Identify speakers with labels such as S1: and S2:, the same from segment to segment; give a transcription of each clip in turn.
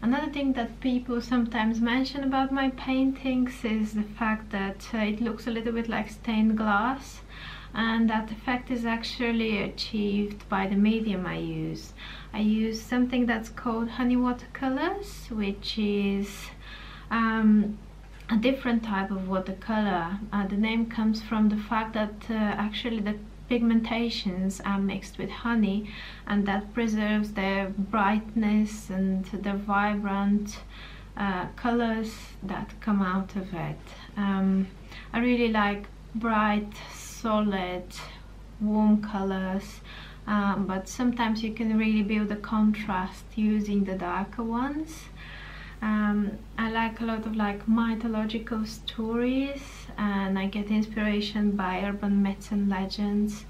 S1: Another thing that people sometimes mention about my paintings is the fact that uh, it looks a little bit like stained glass and that effect is actually achieved by the medium I use. I use something that's called honey watercolors which is um, a different type of watercolor. Uh, the name comes from the fact that uh, actually the pigmentations are mixed with honey and that preserves their brightness and the vibrant uh, colors that come out of it. Um, I really like bright, solid, warm colors um, but sometimes you can really build a contrast using the darker ones. I like a lot of like mythological stories and I get inspiration by urban myths and legends.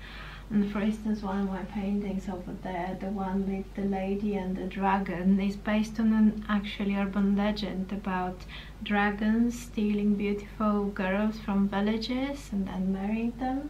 S1: And for instance one of my paintings over there the one with the lady and the dragon is based on an actually urban legend about dragons stealing beautiful girls from villages and then marrying them